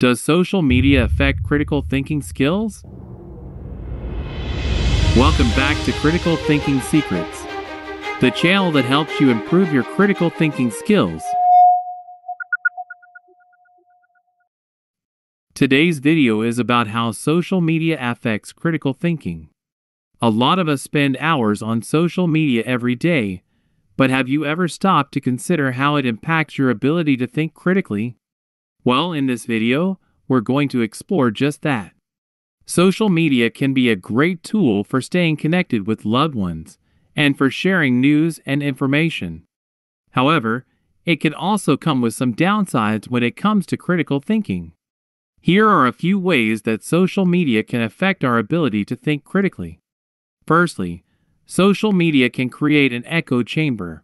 Does social media affect critical thinking skills? Welcome back to Critical Thinking Secrets, the channel that helps you improve your critical thinking skills. Today's video is about how social media affects critical thinking. A lot of us spend hours on social media every day, but have you ever stopped to consider how it impacts your ability to think critically? Well, in this video, we're going to explore just that. Social media can be a great tool for staying connected with loved ones and for sharing news and information. However, it can also come with some downsides when it comes to critical thinking. Here are a few ways that social media can affect our ability to think critically. Firstly, social media can create an echo chamber.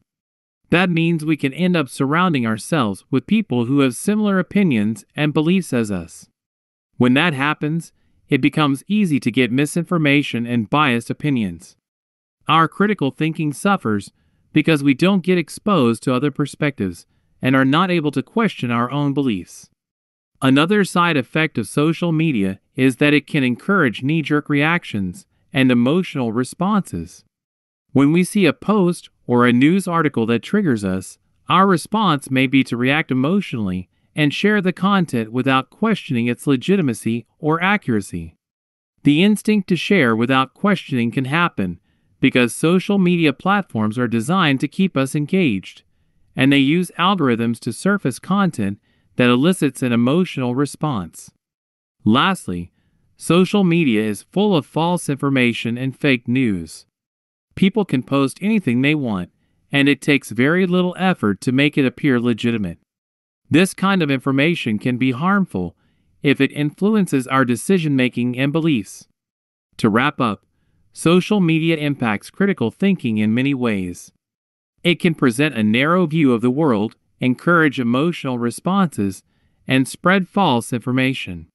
That means we can end up surrounding ourselves with people who have similar opinions and beliefs as us. When that happens, it becomes easy to get misinformation and biased opinions. Our critical thinking suffers because we don't get exposed to other perspectives and are not able to question our own beliefs. Another side effect of social media is that it can encourage knee jerk reactions and emotional responses. When we see a post or a news article that triggers us, our response may be to react emotionally and share the content without questioning its legitimacy or accuracy. The instinct to share without questioning can happen because social media platforms are designed to keep us engaged, and they use algorithms to surface content that elicits an emotional response. Lastly, social media is full of false information and fake news. People can post anything they want, and it takes very little effort to make it appear legitimate. This kind of information can be harmful if it influences our decision making and beliefs. To wrap up, social media impacts critical thinking in many ways. It can present a narrow view of the world, encourage emotional responses, and spread false information.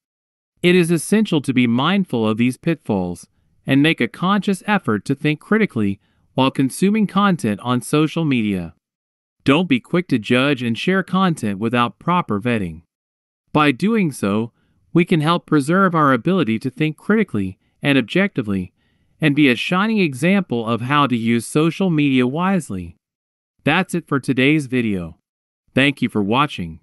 It is essential to be mindful of these pitfalls and make a conscious effort to think critically while consuming content on social media. Don't be quick to judge and share content without proper vetting. By doing so, we can help preserve our ability to think critically and objectively and be a shining example of how to use social media wisely. That's it for today's video. Thank you for watching.